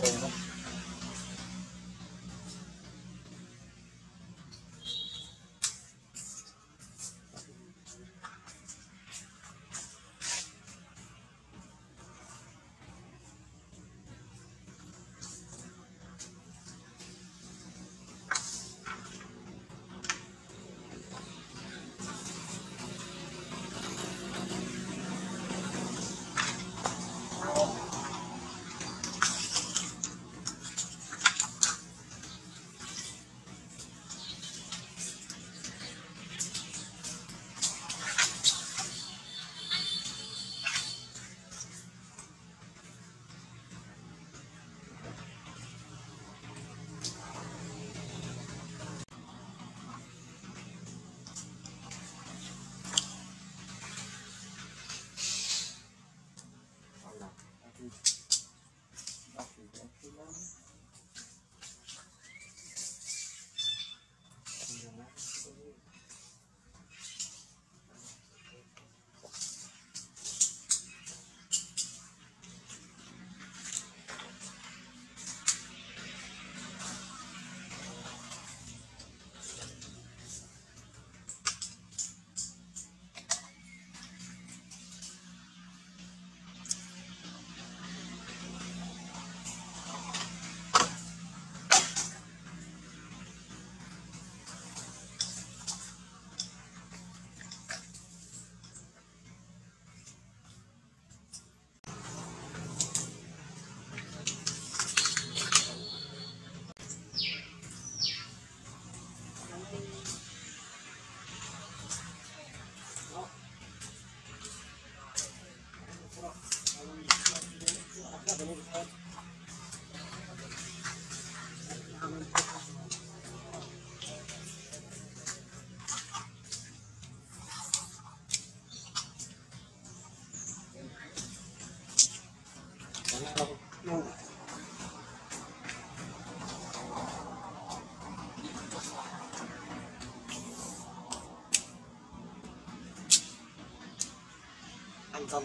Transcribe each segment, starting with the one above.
哦 cơm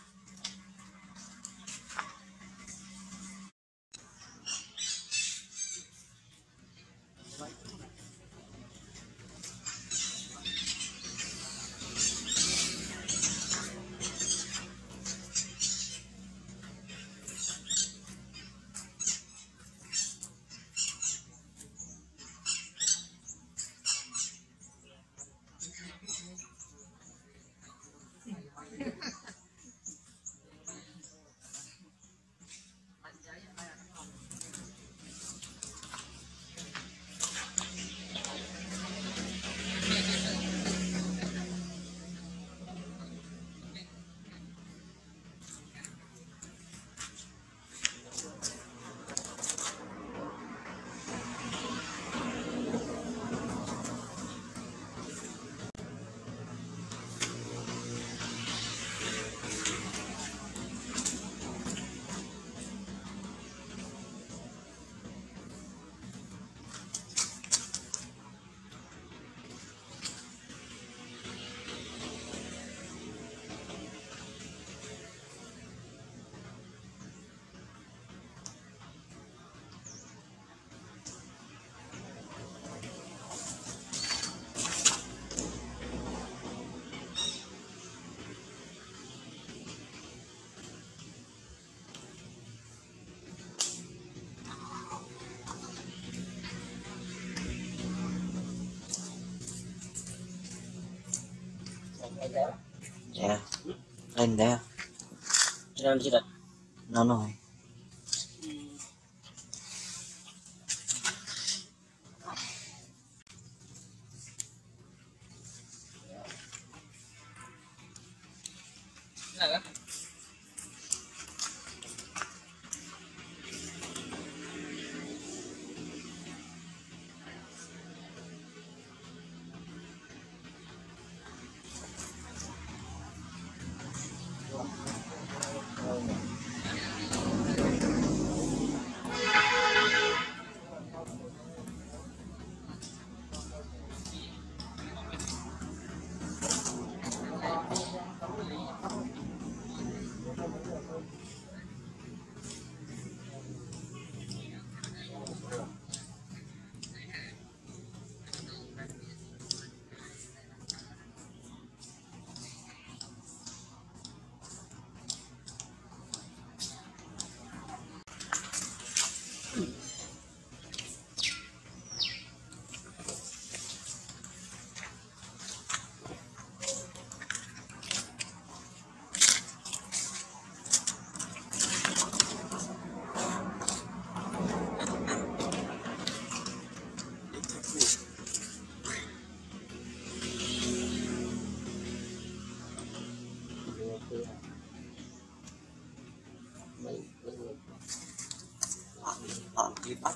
dạ. Lên đây cho nên chỉ là nó nói mình mình bạn bạn.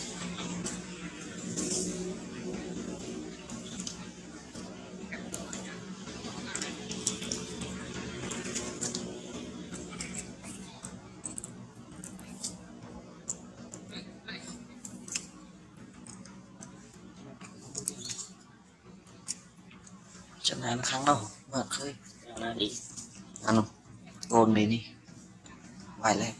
จะนานครั้งเราเมื่อเคยนานอีกอันโดนไปนี่ไหวเลย